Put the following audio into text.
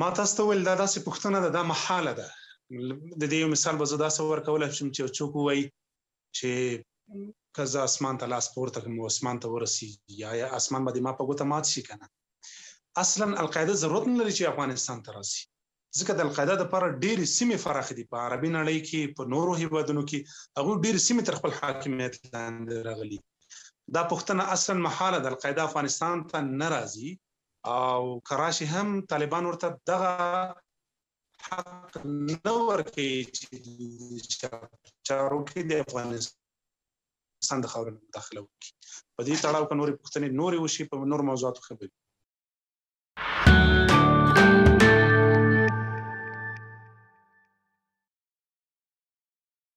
ما تاسو ته ویل دا داسې پوښتنه ده دا محاله ده د دې یو مثال به زه داسې ورکولی شم چې څوک وایي چې که زه اسمان ته لاس پورته کړم او اسمان ته ورسیږي یا اسمان به د ما په ګوته مات شي که نه اصلا القاعده ضرورت نه لري چې افغانستان ته راسي ځکه د القاعده لپاره ډېرې سیمې فراخې دي په عربي نړۍ کې په نورو هیوادونو کې هغه ډېرې سیمې تر خپل حاکمیت لاندې راغلي دا پښتنه اصلا محاله د القاعده افغانستان ته ناراضي او که راشي هم طالبان ورته دغه حق نه ورکوي چې چارو کې د افغانستان افغانستان د خاورې مداخله وکړي په دې تړاو که نورې پوښتنې نورې وشي په نور موضوعاتو خبرې